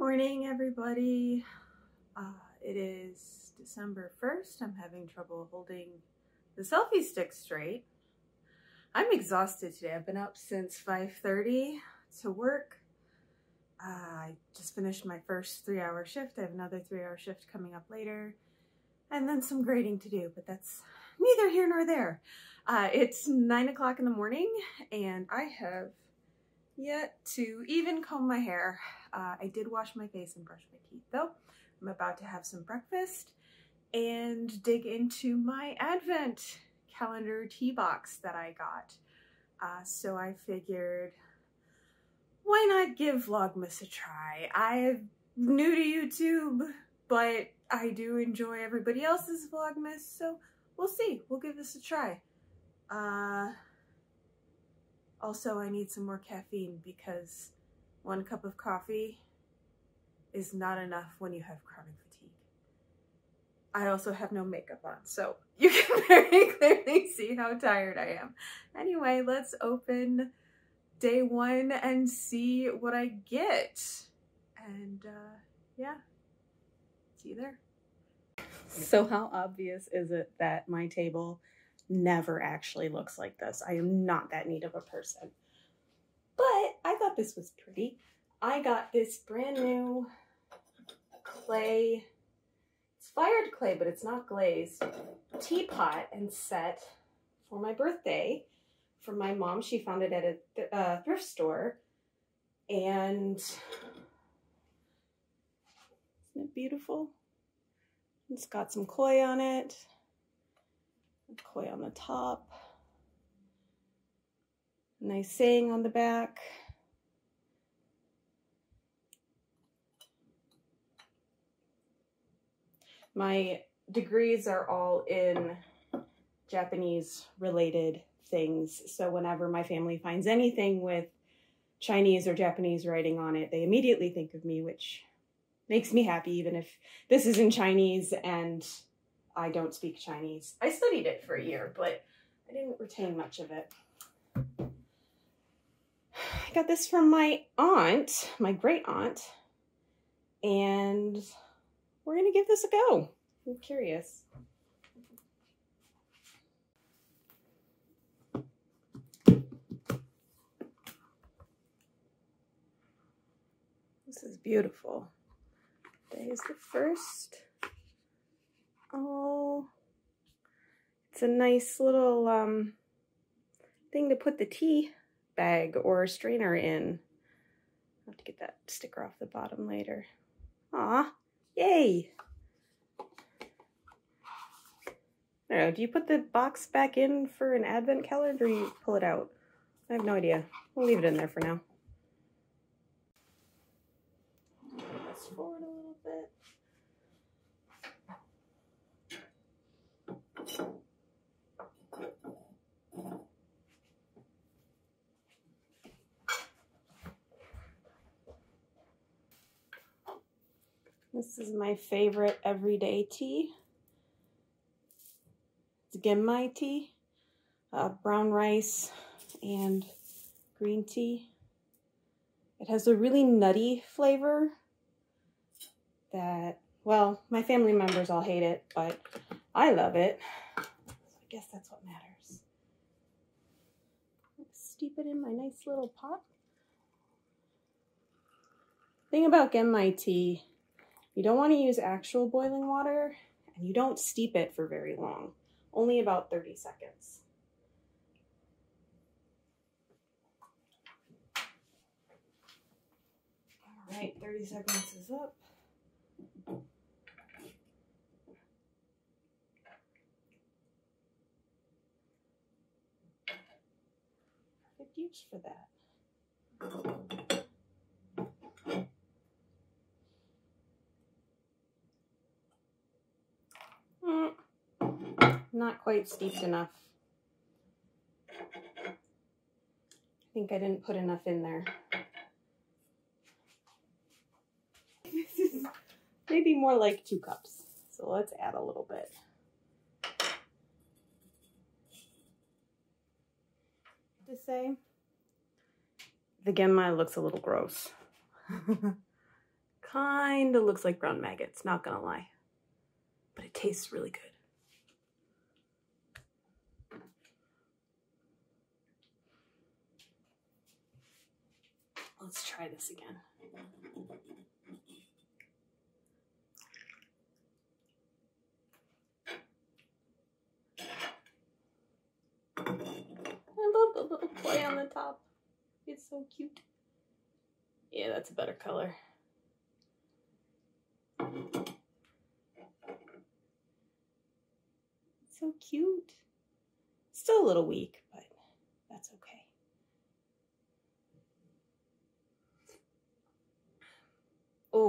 morning, everybody. Uh, it is December 1st. I'm having trouble holding the selfie stick straight. I'm exhausted today. I've been up since 5.30 to work. Uh, I just finished my first three-hour shift. I have another three-hour shift coming up later. And then some grading to do, but that's neither here nor there. Uh, it's 9 o'clock in the morning, and I have yet to even comb my hair. Uh, I did wash my face and brush my teeth though. I'm about to have some breakfast and dig into my advent calendar tea box that I got. Uh, so I figured, why not give Vlogmas a try? I'm new to YouTube, but I do enjoy everybody else's Vlogmas, so we'll see. We'll give this a try. Uh, also, I need some more caffeine because one cup of coffee is not enough when you have chronic fatigue. I also have no makeup on, so you can very clearly see how tired I am. Anyway, let's open day one and see what I get. And uh, yeah, see you there. So how obvious is it that my table never actually looks like this. I am not that neat of a person. Thought this was pretty. I got this brand new clay, it's fired clay, but it's not glazed, teapot and set for my birthday from my mom. She found it at a th uh, thrift store. And isn't it beautiful? It's got some koi on it koi on the top. Nice saying on the back. My degrees are all in Japanese related things. So whenever my family finds anything with Chinese or Japanese writing on it, they immediately think of me, which makes me happy, even if this is in Chinese and I don't speak Chinese. I studied it for a year, but I didn't retain much of it. I got this from my aunt, my great aunt, and we're gonna give this a go. I'm curious. This is beautiful. Today is the first. Oh, it's a nice little um, thing to put the tea bag or strainer in. I'll have to get that sticker off the bottom later. Aw, yay! Do you put the box back in for an advent calendar or you pull it out? I have no idea. We'll leave it in there for now. Fast forward a little bit. This is my favorite everyday tea. It's genmai tea, uh, brown rice, and green tea. It has a really nutty flavor that, well, my family members all hate it, but I love it. So I guess that's what matters. Steep it in my nice little pot. Thing about genmai tea you don't want to use actual boiling water and you don't steep it for very long, only about 30 seconds. All right, 30 seconds is up. Perfect use for that. Not quite steeped enough. I think I didn't put enough in there. This is maybe more like two cups. So let's add a little bit. To say, the genmai looks a little gross. Kind of looks like brown maggots, not gonna lie. But it tastes really good. Let's try this again. I love the little clay on the top. It's so cute. Yeah, that's a better color. so cute. Still a little weak, but that's okay.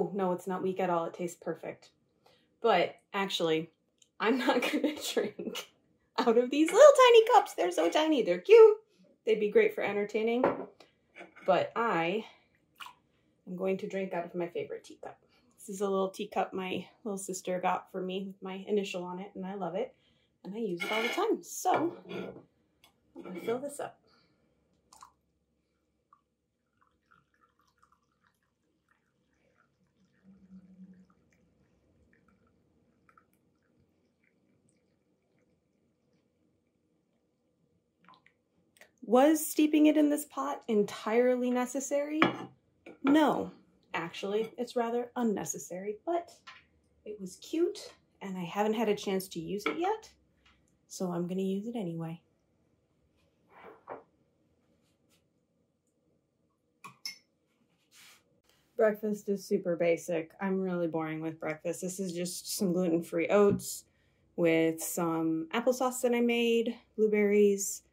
Oh, no, it's not weak at all. It tastes perfect. But actually, I'm not going to drink out of these little tiny cups. They're so tiny. They're cute. They'd be great for entertaining. But I am going to drink out of my favorite teacup. This is a little teacup my little sister got for me with my initial on it, and I love it. And I use it all the time. So, I'm going to fill this up. Was steeping it in this pot entirely necessary? No, actually, it's rather unnecessary, but it was cute and I haven't had a chance to use it yet, so I'm to use it anyway. Breakfast is super basic. I'm really boring with breakfast. This is just some gluten-free oats with some applesauce that I made, blueberries,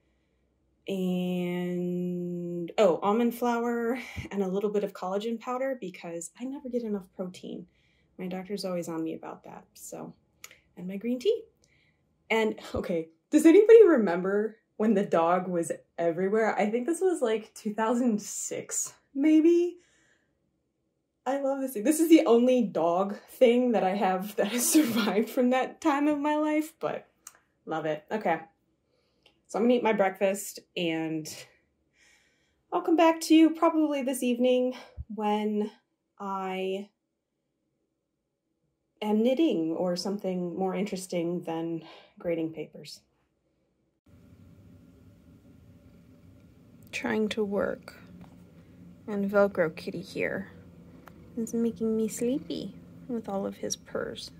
and oh, almond flour and a little bit of collagen powder because I never get enough protein. My doctor's always on me about that. So, and my green tea. And okay, does anybody remember when the dog was everywhere? I think this was like 2006, maybe. I love this. This is the only dog thing that I have that has survived from that time of my life, but love it. Okay. So I'm gonna eat my breakfast and I'll come back to you probably this evening when I am knitting or something more interesting than grading papers. Trying to work. And Velcro Kitty here is making me sleepy with all of his purrs.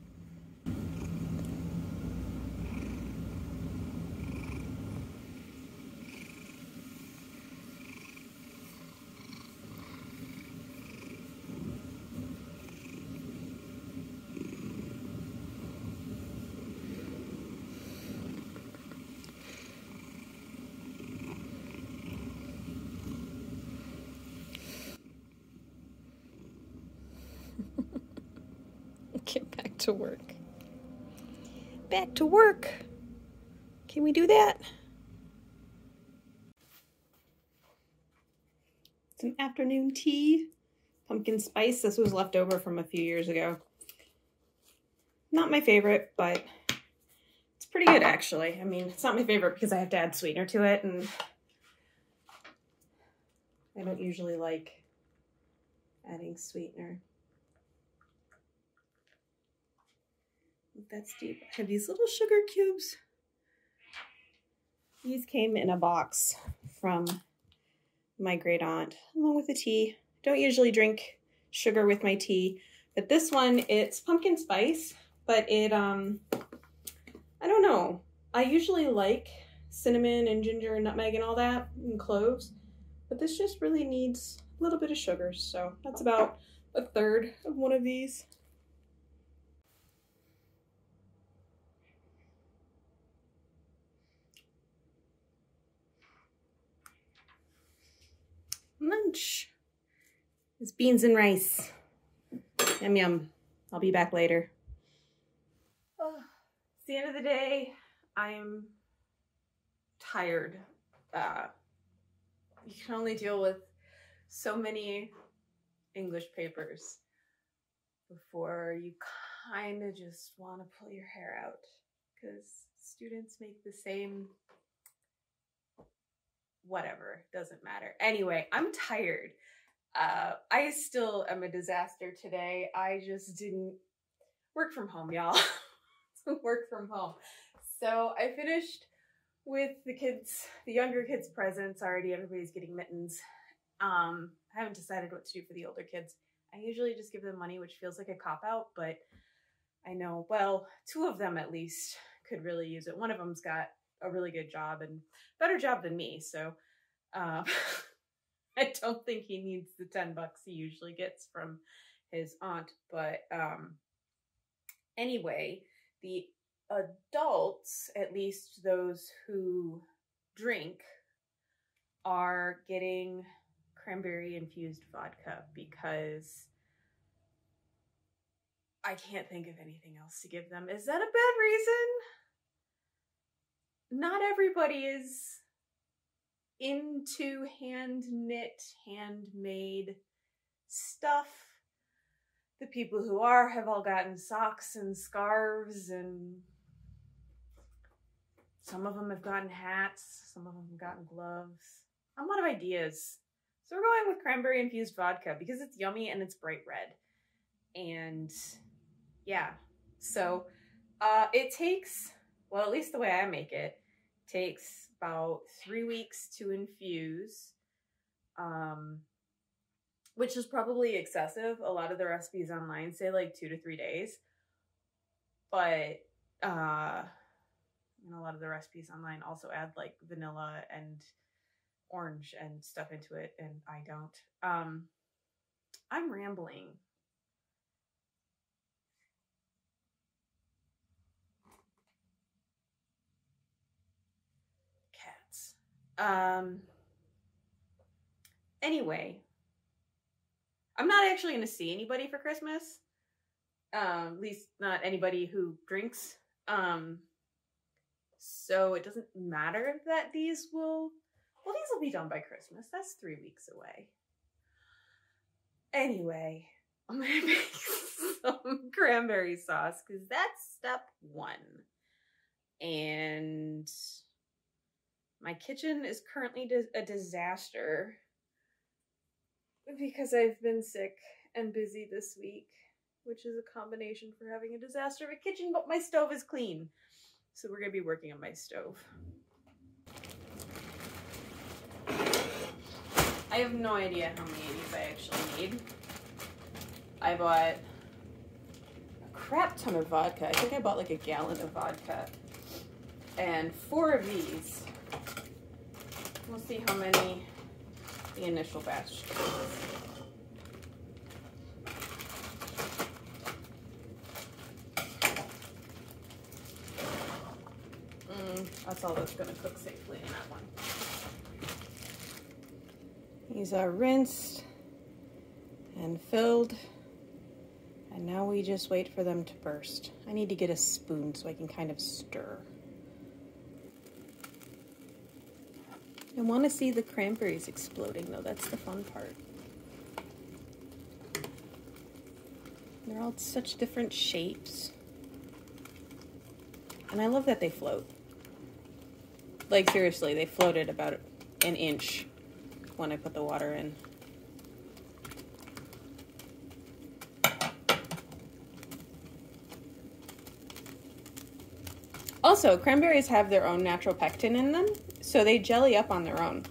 Get back to work. Back to work. Can we do that? Some afternoon tea. Pumpkin spice. This was left over from a few years ago. Not my favorite, but it's pretty good actually. I mean, it's not my favorite because I have to add sweetener to it and I don't usually like adding sweetener. That's deep. I have these little sugar cubes. These came in a box from my great aunt along with the tea. Don't usually drink sugar with my tea, but this one, it's pumpkin spice, but it, um, I don't know. I usually like cinnamon and ginger and nutmeg and all that and cloves, but this just really needs a little bit of sugar. So that's about a third of one of these. Lunch is beans and rice. Yum yum. I'll be back later. Oh, it's the end of the day. I'm tired. Uh, you can only deal with so many English papers before you kind of just want to pull your hair out because students make the same whatever, doesn't matter. Anyway, I'm tired. Uh, I still am a disaster today. I just didn't work from home, y'all. work from home. So I finished with the kids, the younger kids' presents already. Everybody's getting mittens. Um, I haven't decided what to do for the older kids. I usually just give them money, which feels like a cop out, but I know, well, two of them at least could really use it. One of them's got a really good job and better job than me, so uh, I don't think he needs the 10 bucks he usually gets from his aunt. But um, anyway, the adults, at least those who drink, are getting cranberry infused vodka because I can't think of anything else to give them. Is that a bad reason? Not everybody is into hand knit, handmade stuff. The people who are have all gotten socks and scarves, and some of them have gotten hats, some of them have gotten gloves. I'm out of ideas. So we're going with cranberry infused vodka because it's yummy and it's bright red. And yeah, so uh, it takes, well, at least the way I make it, takes about three weeks to infuse, um, which is probably excessive. A lot of the recipes online say like two to three days, but uh, and a lot of the recipes online also add like vanilla and orange and stuff into it, and I don't. Um, I'm rambling. Cats. Um. Anyway, I'm not actually going to see anybody for Christmas. Um, at least not anybody who drinks. Um, so it doesn't matter that these will well, these will be done by Christmas. That's three weeks away. Anyway, I'm gonna make some cranberry sauce because that's step one. And my kitchen is currently a disaster because I've been sick and busy this week, which is a combination for having a disaster of a kitchen, but my stove is clean. So we're gonna be working on my stove. I have no idea how many of these I actually need. I bought a crap ton of vodka. I think I bought like a gallon of vodka. And four of these. We'll see how many the initial batch is. Mm, that's all that's gonna cook safely in that one. These are rinsed and filled. And now we just wait for them to burst. I need to get a spoon so I can kind of stir. I want to see the cranberries exploding though. That's the fun part. They're all such different shapes. And I love that they float. Like seriously, they floated about an inch when I put the water in. Also, cranberries have their own natural pectin in them, so they jelly up on their own.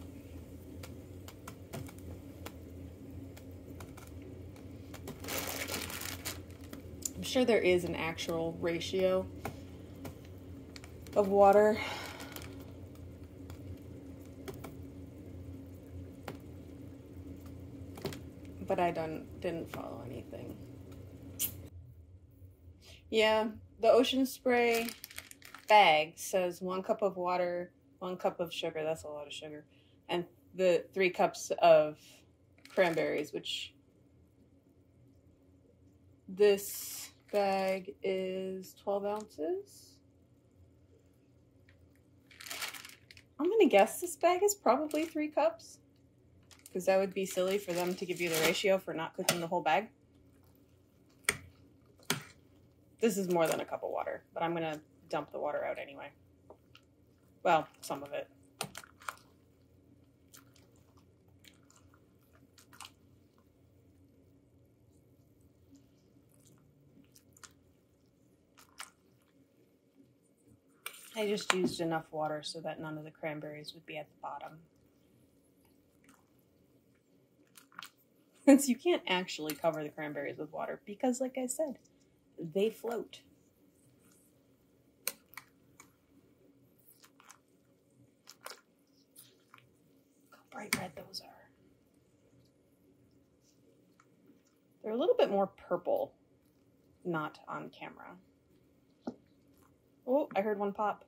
I'm sure there is an actual ratio of water but I don't didn't follow anything. Yeah, the ocean spray bag says one cup of water, one cup of sugar. That's a lot of sugar, and the three cups of cranberries, which this bag is 12 ounces. I'm gonna guess this bag is probably three cups because that would be silly for them to give you the ratio for not cooking the whole bag. This is more than a cup of water, but I'm going to dump the water out anyway. Well, some of it. I just used enough water so that none of the cranberries would be at the bottom. Since you can't actually cover the cranberries with water because, like I said, they float. Bright red those are. They're a little bit more purple, not on camera. Oh, I heard one pop.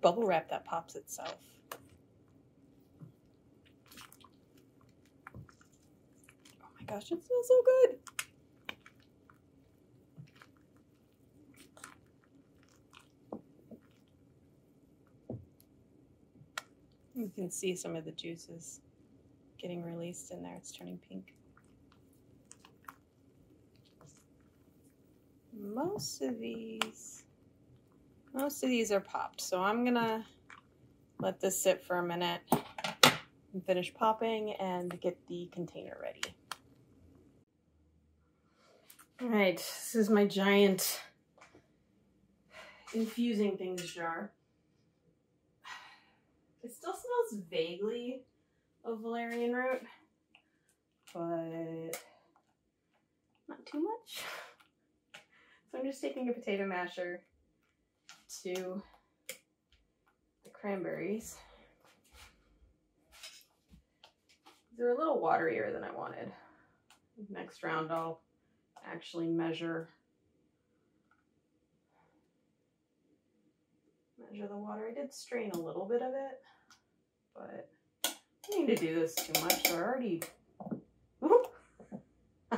Bubble wrap that pops itself. Oh my gosh, it smells so good. You can see some of the juices getting released in there. It's turning pink. Most of these most of these are popped, so I'm gonna let this sit for a minute and finish popping and get the container ready. All right, this is my giant infusing things jar. It still smells vaguely of valerian root, but not too much. So I'm just taking a potato masher to the cranberries. They're a little waterier than I wanted. Next round I'll actually measure measure the water. I did strain a little bit of it, but I don't need to do this too much. They're already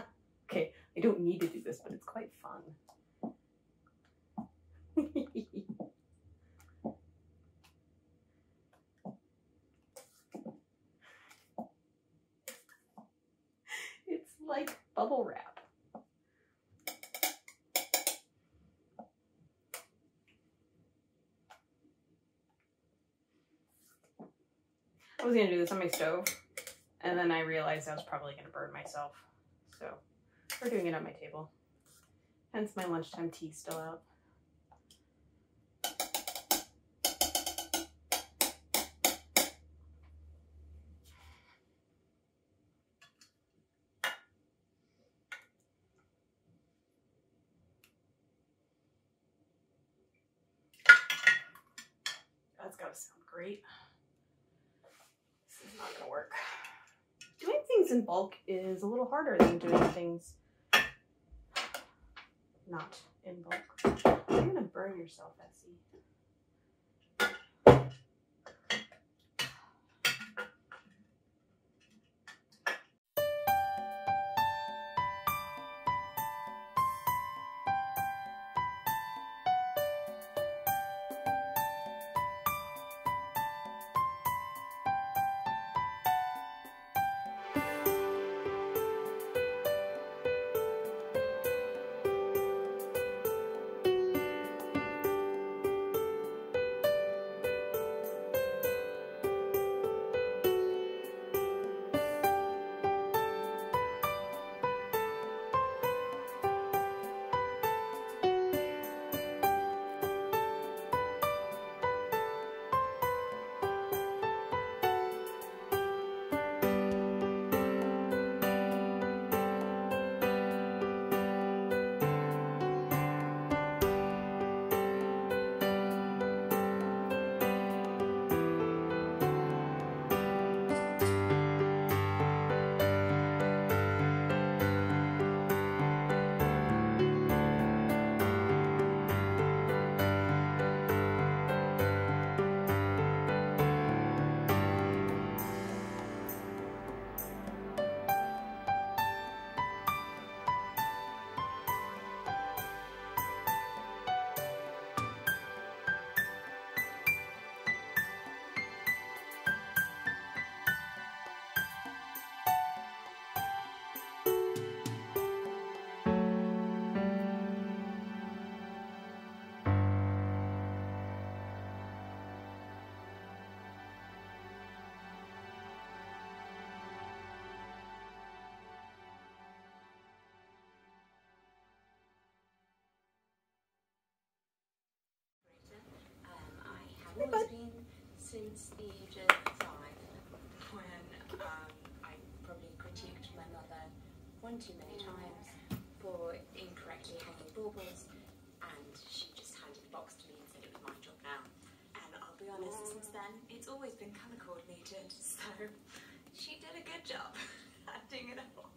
okay, I don't need to do this, but it's quite fun. it's like bubble wrap. I was gonna do this on my stove, and then I realized I was probably gonna burn myself. So we're doing it on my table. Hence my lunchtime tea still out. Great. This is not gonna work. Doing things in bulk is a little harder than doing things not in bulk. You're gonna burn yourself, Essie. The five, when um, I probably critiqued my mother one too many times for incorrectly hanging baubles, and she just handed the box to me and said it was my job now. And I'll be honest, since then it's always been colour coordinated, so she did a good job handing it off.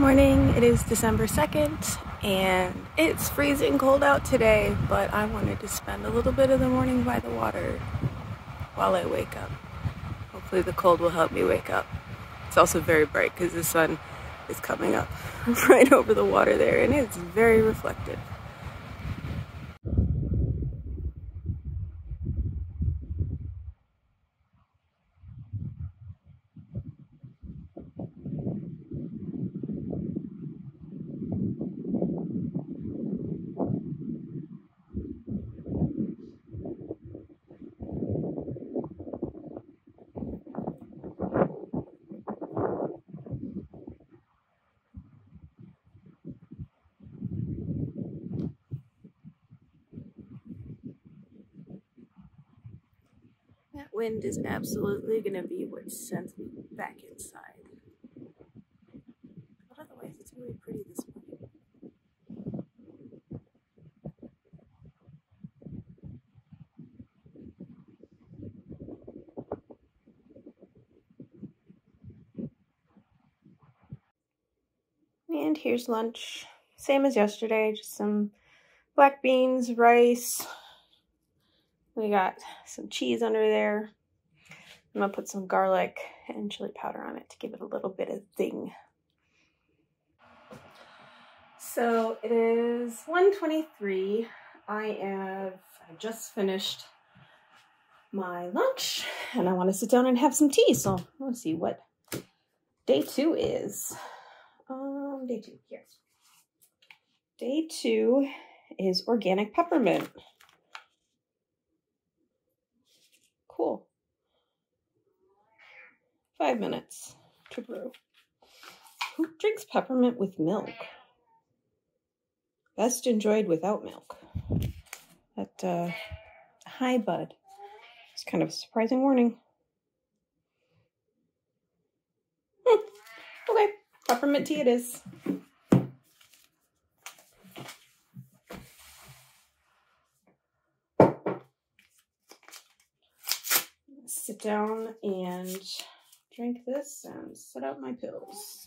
Morning. It is December 2nd and it's freezing cold out today, but I wanted to spend a little bit of the morning by the water while I wake up. Hopefully the cold will help me wake up. It's also very bright because the sun is coming up right over the water there and it's very reflective. That wind is absolutely going to be what sends me back inside. But otherwise, it's really pretty this morning. And here's lunch. Same as yesterday, just some black beans, rice, we got some cheese under there. I'm gonna put some garlic and chili powder on it to give it a little bit of zing. So it is 1.23. I have I just finished my lunch and I want to sit down and have some tea. So let's see what day two is. Um, day two, here. Day two is organic peppermint. Cool. Five minutes to brew. Who drinks peppermint with milk? Best enjoyed without milk. That uh, hi bud. It's kind of a surprising warning. Hmm. Okay, peppermint tea it is. sit down and drink this and set out my pills.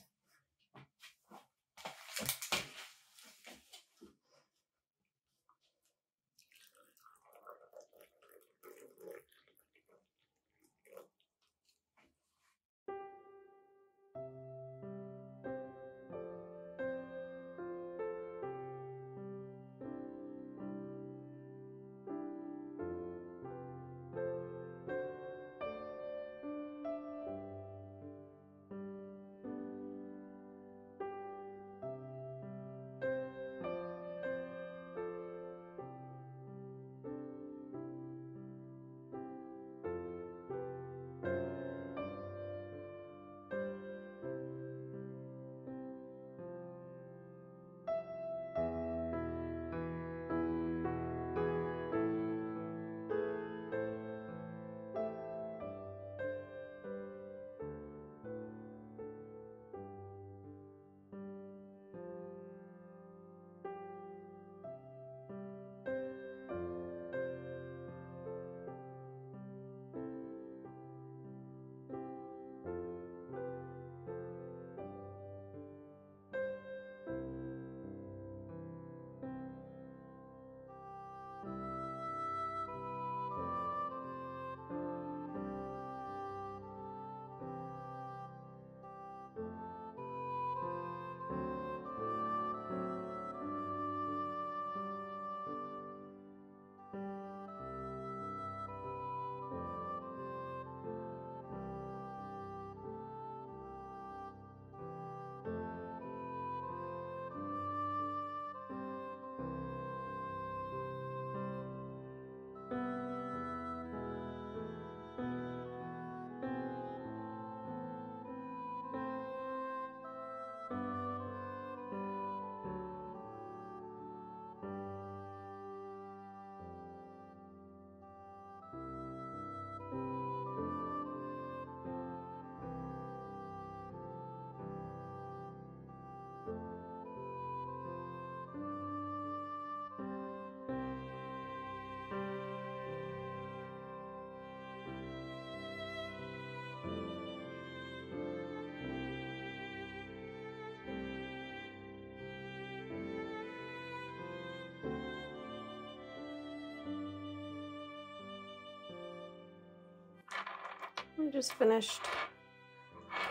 I just finished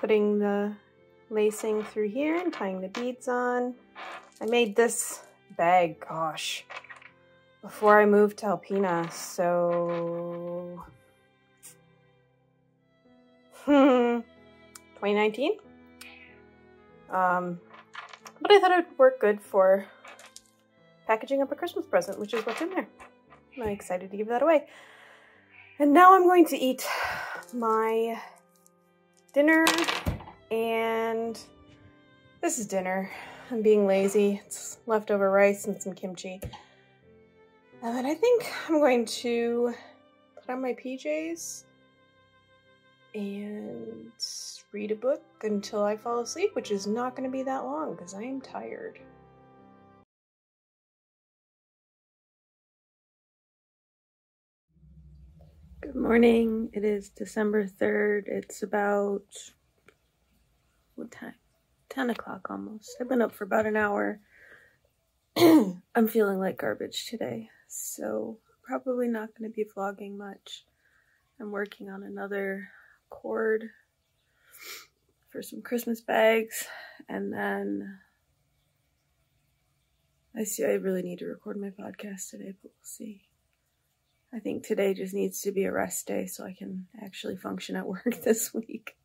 putting the lacing through here and tying the beads on. I made this bag, gosh, before I moved to Alpena, so... Hmm, 2019? Um, but I thought it would work good for packaging up a Christmas present, which is what's in there. I'm excited to give that away. And now I'm going to eat my dinner and this is dinner. I'm being lazy. It's leftover rice and some kimchi. Uh, and then I think I'm going to put on my PJs and read a book until I fall asleep, which is not going to be that long because I am tired. Good morning. It is December 3rd. It's about what time? 10 o'clock almost. I've been up for about an hour. I'm feeling like garbage today, so probably not going to be vlogging much. I'm working on another cord for some Christmas bags, and then I see I really need to record my podcast today, but we'll see. I think today just needs to be a rest day so I can actually function at work this week.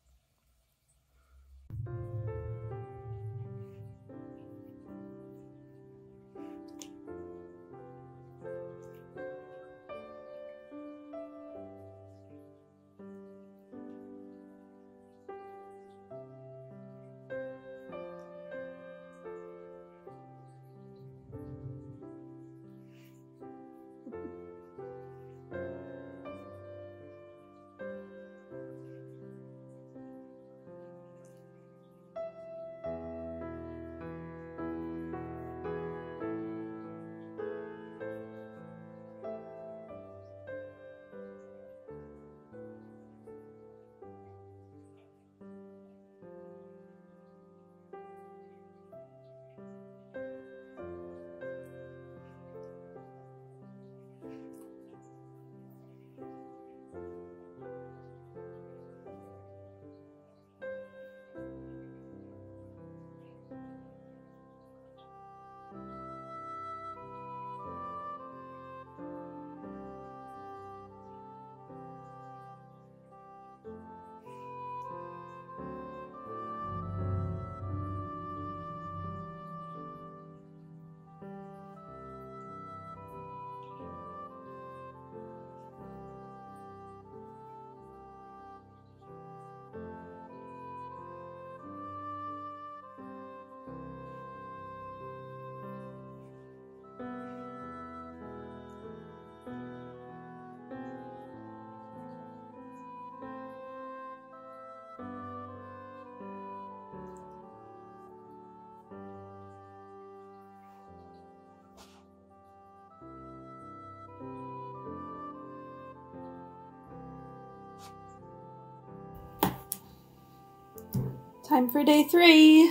Time for day three.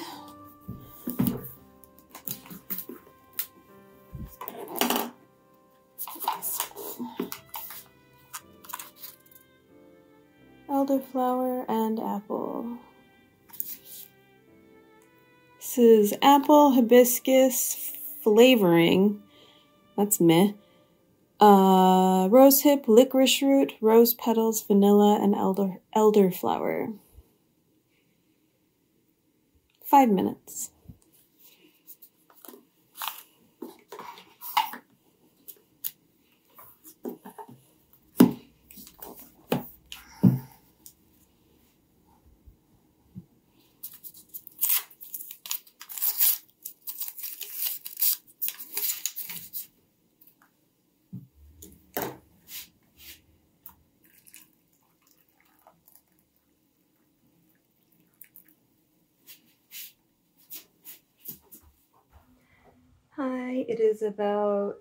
Elderflower and apple. This is apple hibiscus flavoring. That's meh. Uh, rose hip, licorice root, rose petals, vanilla, and elder elderflower five minutes. Hi, it is about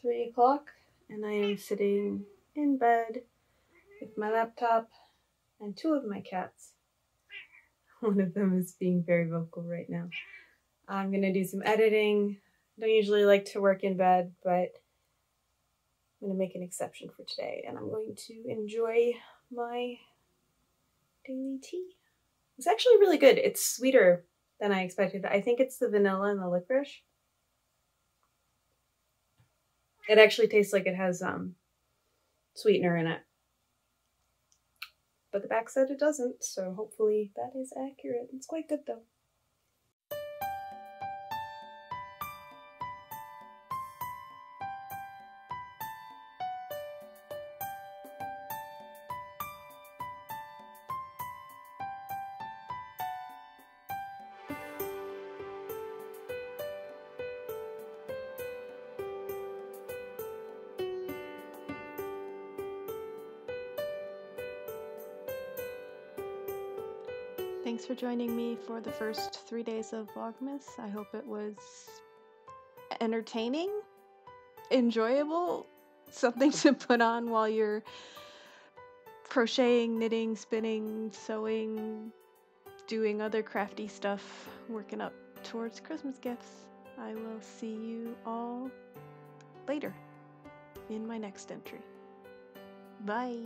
three o'clock and I am sitting in bed with my laptop and two of my cats. One of them is being very vocal right now. I'm gonna do some editing. I don't usually like to work in bed, but I'm gonna make an exception for today and I'm going to enjoy my daily tea. It's actually really good. It's sweeter than I expected. I think it's the vanilla and the licorice. It actually tastes like it has um, sweetener in it. But the back said it doesn't, so hopefully that is accurate. It's quite good though. Thanks for joining me for the first three days of Vlogmas. I hope it was entertaining, enjoyable, something to put on while you're crocheting, knitting, spinning, sewing, doing other crafty stuff, working up towards Christmas gifts. I will see you all later in my next entry. Bye.